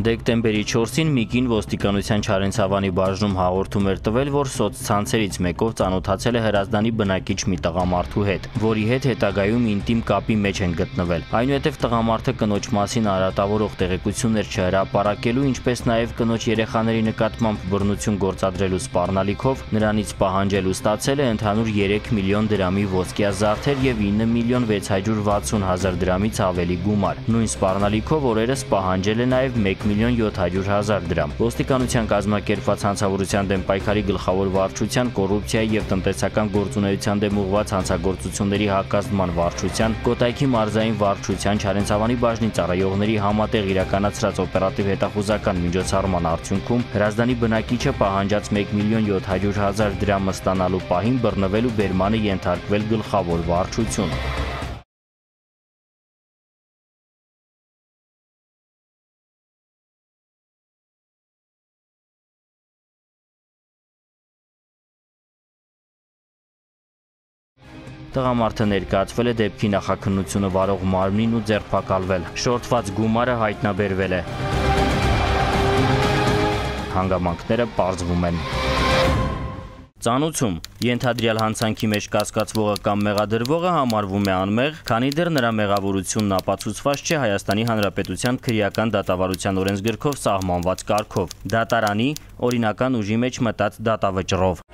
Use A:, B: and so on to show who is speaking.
A: Դեկտեմբերի 4-ին Միկին ոստիկանության Չարենցավանի բաժնում հաղորդում էր տվել, որ սոցցանցերից մեկով ծանոթացել է Հրազդանի բնակիչ մի տղամարդու հետ, որի հետ հետագայում ինտիմ կապի մեջ են գտնվել։ Այնուհետև տղամարդը կնոջ մասին արատավորող տեղեկություններ չհրապարակելու, ինչպես նաև կնոջ երեխաների նկատմամբ բռնություն գործադրելու սպառնալիքով նրանից պահանջել ու ստացել է ընդհանուր 3 միլիոն դրամի ոսկյա զարդեր եւ 9 միլիոն 660 հազար դրամից ավելի գումար։ Նույն սպառնալիքով օրերս պահանջել է նաև 1 միլիոն 700 հազար դրամ։ Ոստիկանության կազմակերպված հանցավորության դեմ պայքարի գլխավոր վարչության, կոռուպցիայի եւ տնտեսական գործունեության դեմ ուղղված հանցագործությունների հակազդման վարչության, Կոտայքի մարզային վարչության, Չարենցավանի բաժնի ծառայողների համատեղ իրականացրած օպերատիվ հետախուզական միջոցառման արդյունքում Հրազդանի բնակիչը պահանջած 1 միլիոն 700 հազար դրամը ստանալու պահին բռնվել ու բերմանը ենթարկվել գլխավոր վարչություն։ Տղամարդը ներկայացվել է դեպքի նախաքննությունը վարող մարմնին ու ձերբակալվել։ Շորտված գումարը հայտնաբերվել է։ Հանգամանքները պարզվում են։ Ծանուցում Ենթադրյալ հանցանքի մեջ կասկածվողը կամ մեղադրվողը համարվում է անմեղ, քանի դեռ նրա մեղավորությունն ապացուցված չէ Հայաստանի Հանրապետության քրեական դատավարության օրենսգրքով սահմանված կարգով՝ դատարանի օրինական ուժի մեջ մտած դատավճռով։